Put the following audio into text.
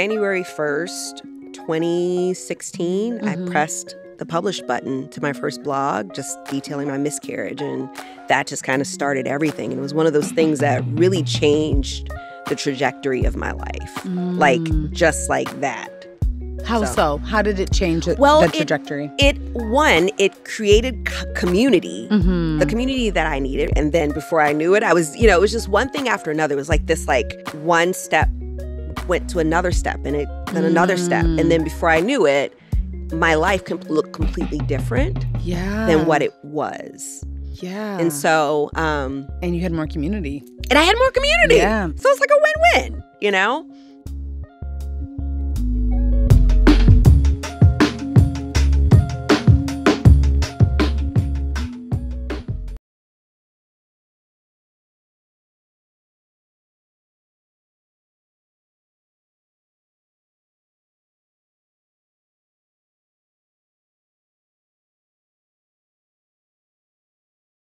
January 1st, 2016, Mhm. I pressed the publish button to my first blog, just detailing my miscarriage. And that just kind of started everything. And it was one of those things that really changed the trajectory of my life. Like, Mm. just like that. How so. so? How did it change it- Well, the trajectory? It, one, it created c- community. Mhm. the community that I needed. And then before I knew it, I was, you know, it was just one thing after another. It was like this, like one step went to another step and it then another step. Mm. And then before I knew it, my life com- looked completely different yeah. than what it was. Yeah. And so, um, and you had more community. and I had more community. Yeah. So it's like a win-win, you know?